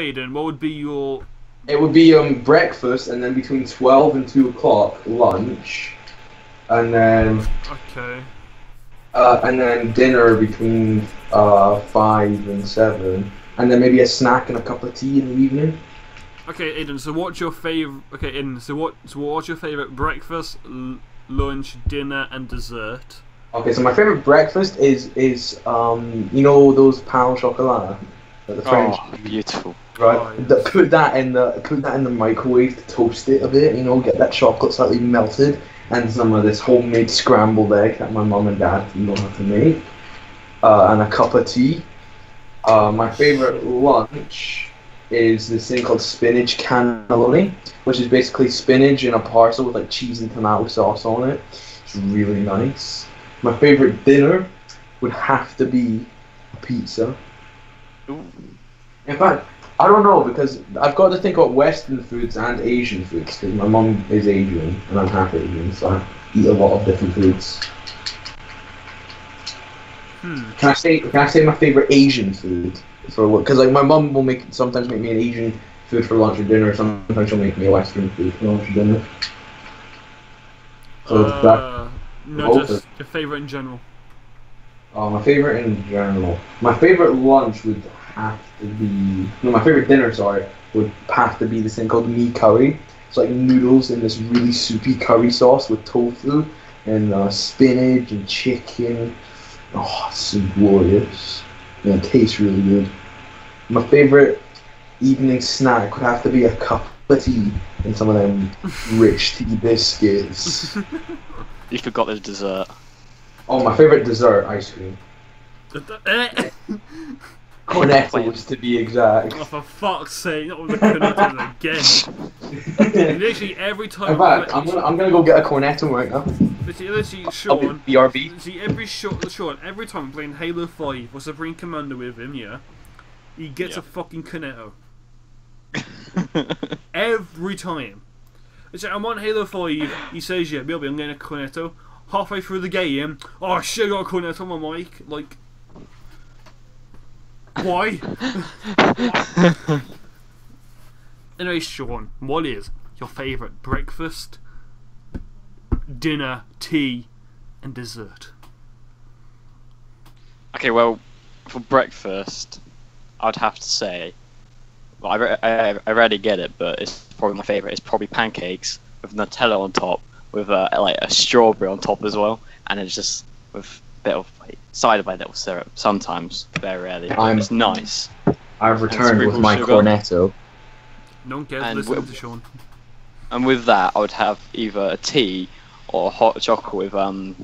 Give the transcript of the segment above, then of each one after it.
Aidan, what would be your It would be um breakfast, and then between twelve and two o'clock lunch, and then okay? uh, and then dinner between uh five and seven, and then maybe a snack and a cup of tea in the evening. Okay, Aidan. So what's your favorite? Okay, Aidan. So what? So what's your favorite breakfast, l- lunch, dinner, and dessert? Okay, so my favorite breakfast is is um you know those pain au chocolat, that the French Oh, beautiful. right? Oh, yes. Th- Put that in the put that in the microwave to toast it a bit. You know, get that chocolate slightly melted, and some of this homemade scrambled egg that my mom and dad know how to make, uh, and a cup of tea. Uh, my favorite lunch is this thing called spinach cannelloni, which is basically spinach in a parcel with like cheese and tomato sauce on it. It's really nice. My favorite dinner would have to be a pizza. In fact, I don't know because I've got to think about Western foods and Asian foods because my mum is Asian and I'm half Asian, so I eat a lot of different foods. Hmm. Can I say? Can I say my favorite Asian food for what? Because like my mum will make sometimes make me an Asian food for lunch or dinner. Sometimes she'll make me a Western food for lunch or dinner. So that Uh, no, both just your favorite in general. Oh, my favorite in general. My favorite lunch would have to be no. My favorite dinner, sorry, would have to be this thing called mee curry. It's like noodles in this really soupy curry sauce with tofu and uh, spinach and chicken. Oh, it's so glorious. Yeah, it tastes really good. My favorite evening snack would have to be a cup of tea and some of them rich tea biscuits. You forgot the dessert. Oh, my favorite dessert, ice cream. Cornettos, to be exact. oh, for fuck's sake, not with the cornettos again. Literally every time. In fact, I'm gonna I'm gonna go get a cornetto right now. Literally, literally, I'll Sean. be BRB. See, every shot, Sean, every time I'm playing Halo 5 or Supreme Commander with him, yeah, he gets Yeah. a fucking cornetto. Every time. It's like, I'm on Halo 5, he says, yeah, Bilby, I'm getting a cornetto. Halfway through the game, oh shit, I got a cornetto on my mic. Like, why? Anyway, Sean, what is your favourite breakfast, dinner, tea, and dessert? okay, well, for breakfast, I'd have to say, well, I, re- I, I rarely get it, but it's probably my favorite. It's probably pancakes with Nutella on top, with uh, like a strawberry on top as well, and it's just with a bit of like, cider by little syrup. Sometimes, very rarely. I'm- It's nice. I've returned with my sugar. cornetto. No one cares And listening wh- to Sean. And with that, I would have either a tea or hot chocolate with um,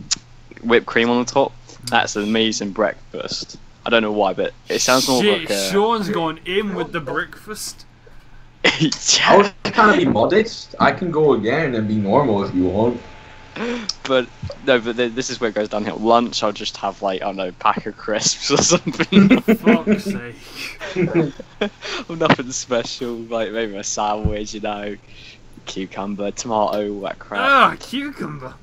whipped cream on the top. That's an amazing breakfast. I don't know why, but it sounds more Shit, like a. Sean's gone in with the breakfast. I yeah, was trying to be modest. I can go again and be normal if you want. But no, but th- this is where it goes downhill. Lunch, I'll just have like I don't know, pack of crisps or something. Fuck's sake. nothing special, like maybe a sandwich, you know, cucumber, tomato, all that crap. Ah, cucumber.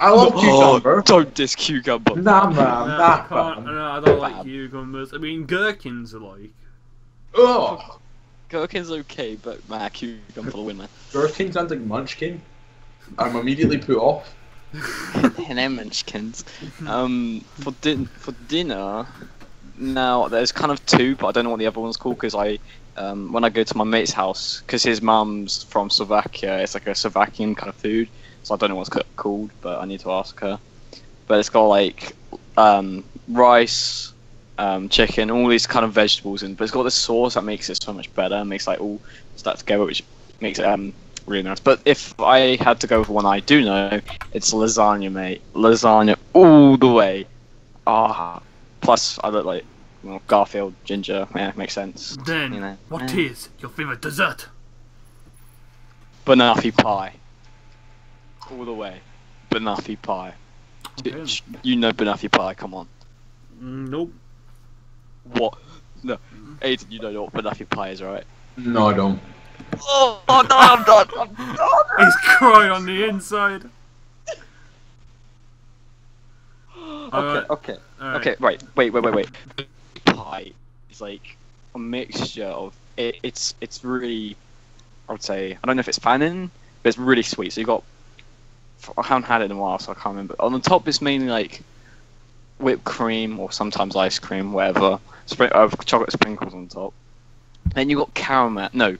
I love Oh, cucumber. don't diss cucumber. Nah, man, No, I nah, can't. man. No, I don't like Bad. cucumbers. I mean, gherkins are like. Ugh. Gherkin's okay, but man, cucumber the winner. Gherkin sounds like Munchkin. I'm immediately put off. and then munchkins. Um, for din- for dinner, now there's kind of two, but I don't know what the other one's called because I, um, when I go to my mate's house, because his mum's from Slovakia, it's like a Slovakian kind of food, so I don't know what's ca- called, but I need to ask her. But it's got like um, rice, um, chicken, all these kind of vegetables in, but it's got this sauce that makes it so much better, makes like all stuff together, which makes it um really nice. But if I had to go for one I do know, it's lasagna, mate. Lasagna all the way. Ah, plus I look like well, Garfield, ginger. Yeah, makes sense. Then, You know, what yeah. is your favorite dessert? Banoffee pie. All the way. Banoffee pie. Okay. You know Banoffee pie. Come on. Mm, Nope. What? No, Aidan, you know what Banoffee pie is, right? No, I don't. Oh, oh no, I'm done. I'm done. He's crying on the inside. Okay, okay. Alright. Okay, right. Wait, wait, wait, wait. Pie is like a mixture of it, it's it's really, I would say, I don't know if it's fannin, but it's really sweet. So you got, I haven't had it in a while, so I can't remember. On the top, it's mainly like whipped cream or sometimes ice cream, whatever. Spring, uh, chocolate sprinkles on top. Then you got caramel, no,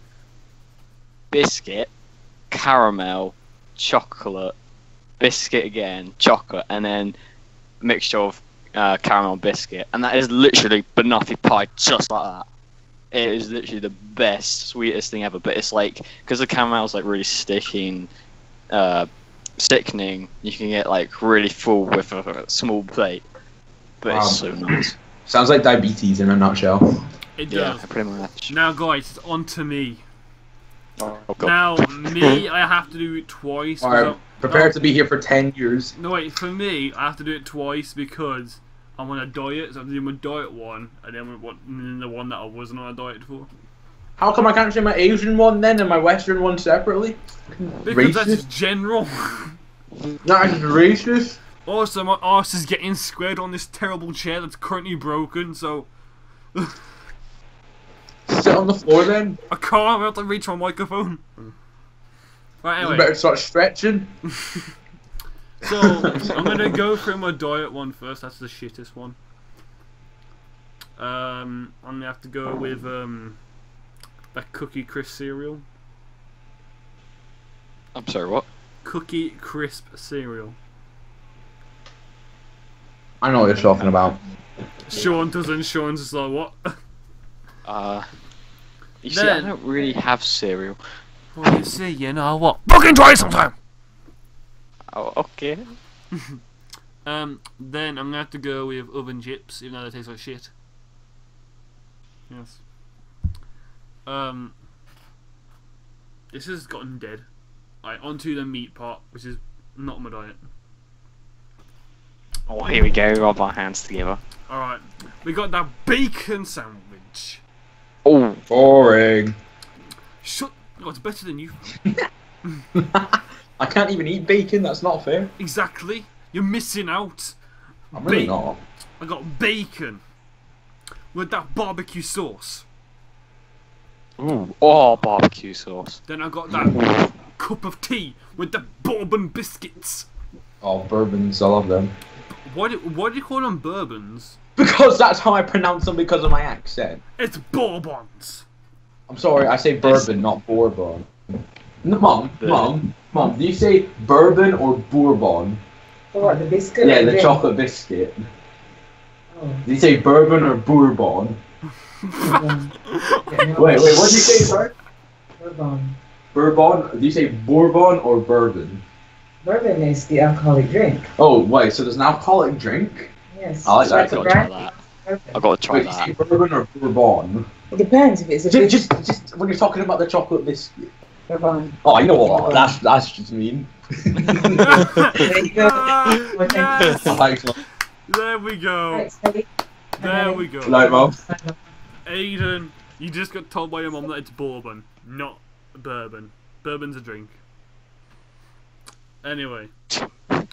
biscuit, caramel, chocolate, biscuit again, chocolate, and then mixture of uh, caramel biscuit, and that is literally banoffee pie, just like that. It is literally the best, sweetest thing ever. But it's like because the caramel's like really sticky and uh, sickening, you can get like really full with a, a small plate. But Wow. it's so nice. Sounds like diabetes in a nutshell. It Yeah, does. pretty much. Now, guys, it's on to me. Oh, Now, me, I have to do it twice. Alright, prepare to be here for 10 years. No, wait, for me, I have to do it twice because I'm on a diet, so I have to do my diet one, and then, what, and then the one that I wasn't on a diet for. How come I can't say my Asian one then and my Western one separately? Because that's Racist? just general. Not as racist. also, my arse is getting squared on this terrible chair that's currently broken, so Sit on the floor then. I can't I have to reach my microphone. Right, You better start stretching. So I'm gonna go through my diet one first. That's the shittest one. Um, I'm gonna have to go with um, that Cookie Crisp cereal. I'm sorry, what? Cookie Crisp cereal. I know what you're talking about. Sean doesn't. Sean's just like what? Uh, you see, I don't really have cereal. well, you see, you know what? Fucking try sometime. Oh, okay. Um, then I'm gonna have to go with oven chips, even though they taste like shit. Yes. Um, this has gotten dead. Alright, onto the meat part, which is not on my diet. Oh, here we go. Rub our hands together. Alright, we got that bacon sandwich. Oh, Boring. Shut. Oh, it's better than you. I can't even eat bacon, that's not fair. Exactly. You're missing out. I'm really Ba- not. I got bacon with that barbecue sauce. ooh, oh, barbecue sauce. Then I got that cup of tea with the bourbon biscuits. Oh, bourbons, I love them. Why do, why do you call them bourbons? Because that's how I pronounce them because of my accent. It's bourbons. I'm sorry, I say bourbon, not bourbon. No, mom, The- mom, mom, do you say bourbon or bourbon? For what, the biscuit? Yeah, or the drink? chocolate biscuit. Oh, Do you say bourbon or bourbon? bourbon. Wait, wait, what did you say, sorry? Bourbon. Bourbon? Do you say bourbon or bourbon? Bourbon is the alcoholic drink. Oh, wait, so there's an alcoholic drink? Yes. I like that. I've a got to try that. I've got to try Wait, do that. bourbon or bourbon? It depends if it's a Just, just, just when you're talking about the chocolate biscuit. Bourbon. Oh, you know what? That's that's just mean. There you go. Yes! Oh, thanks. There we go. There we go. Night, mom. Aidan, you just got told by your mum that it's bourbon, not bourbon. Bourbon's a drink. Anyway,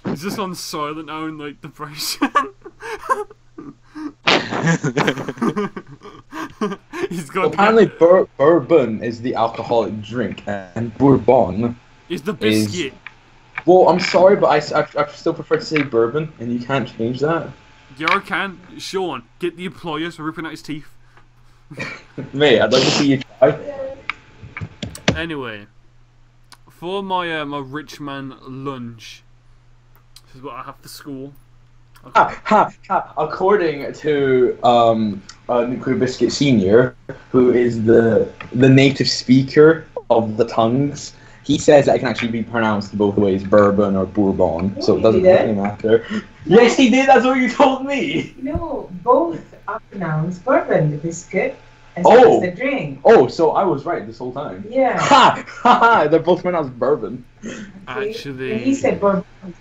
is this on silent now in like depression. He's got Apparently, bur- bourbon is the alcoholic drink, and bourbon. is the is- biscuit. Well, I'm sorry, but I I still prefer to say bourbon, and you can't change that. Yeah, I can. Sean, get the employers ripping out his teeth. Mate, I'd like to see you try. Anyway, for my uh, my rich man lunch, this is what I have for school. Ha, ha, ha. According to um, uh, Nuclear Biscuit Senior, who is the the native speaker of the tongues, he says that it can actually be pronounced both ways, bourbon or bourbon. So Oh, it doesn't did? really matter. Yes, he did. That's what you told me. No, both are pronounced bourbon, the biscuit, as Oh. well as the drink. Oh, so I was right this whole time. Yeah. Ha! Ha! ha, They're both pronounced bourbon. Actually- When he said bourbon, it's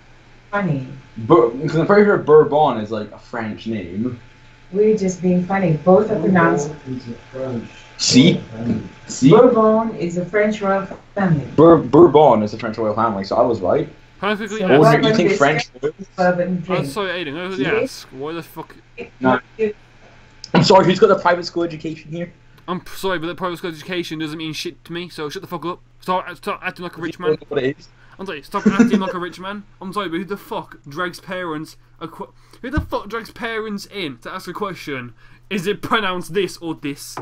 funny. Bur- because I'm pretty sure Bourbon is like a French name. We're just being funny. Both are pronounced. See? See? Bourbon is a French royal family. Bur- Bourbon is a French royal family, so I was right. Perfectly So what- asked. you're Bourbon eating biscuit. French food? Bourbon I'm drink. sorry, Aidan. I See? ask why the fuck. No. I'm sorry, who's got a private school education here? I'm sorry, but the private school education doesn't mean shit to me. So shut the fuck up. Stop, stop acting like a rich man. don't what it is. I'm sorry, stop acting like a rich man. I'm sorry, but who the fuck drags parents? A qu- who the fuck drags parents in to ask a question? Is it pronounced this or this?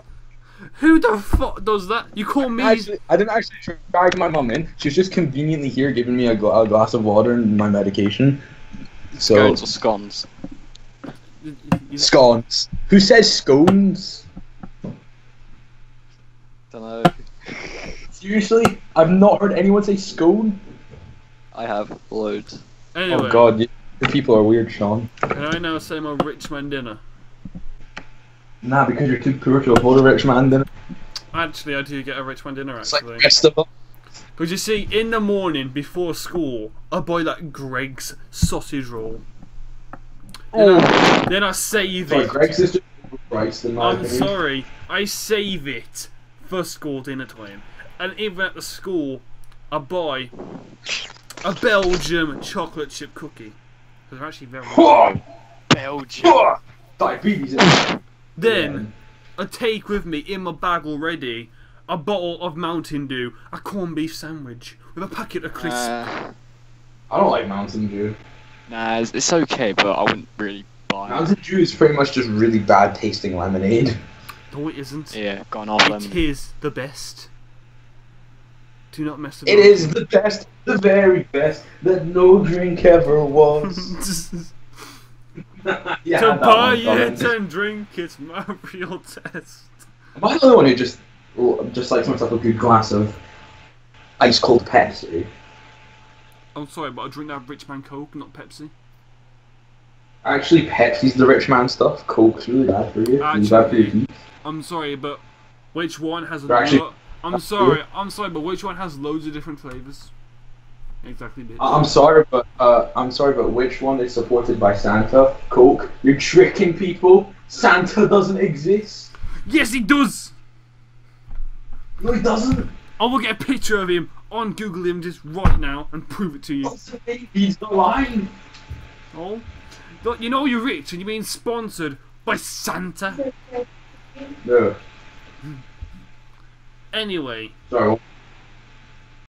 Who the fuck does that? You call me? Actually, I didn't actually drag my mum in. She was just conveniently here giving me a, gla- a glass of water and my medication. So Scones or scones? scones. Who says scones? Don't know. Seriously, I've not heard anyone say scone. I have loads. Anyway, Oh God, you, the people are weird, Sean. can I now say my rich man dinner? Nah, because you're too poor to afford a rich man dinner. Actually, I do get a rich man dinner. It's like Actually, rest of them. because you see, in the morning before school, I buy that Greggs sausage roll. Then, oh. I, then I save Sorry, it. Greggs is just overpriced in my I'm opinion. sorry. I save it for school dinner time, and even at the school, I buy a Belgium chocolate chip cookie. Because They're actually very. Whoa! Belgium. Diabetes. Then I take with me in my bag already a bottle of Mountain Dew, a corned beef sandwich with a packet of crisps. Uh, I don't like Mountain Dew. nah, it's, it's okay, but I wouldn't really buy it. Mountain Dew is pretty much just really bad tasting lemonade. No, it isn't. Yeah, got an off It lemon. is the best. Do not mess with it. It is the best, the very best that no drink ever was. yeah, to buy one, Colin. it and drink it's my real test. Am I the only one who just just likes myself a good glass of ice cold Pepsi? I'm sorry, but I drink that rich man Coke, not Pepsi. Actually, Pepsi's the rich man stuff. Coke's really bad for you. Really bad for your teeth. I'm sorry, but which one has a They're actually- lo- I'm sorry, I'm sorry, but which one has loads of different flavors? Exactly, bitch. I'm sorry, but uh, I'm sorry, but which one is supported by Santa? Coke. You're tricking people. Santa doesn't exist. yes, he does. No, he doesn't. I will get a picture of him on Google Images right now and prove it to you. He's lying. Oh, you know you're rich and you're being sponsored by Santa. Yeah. Anyway, Sorry.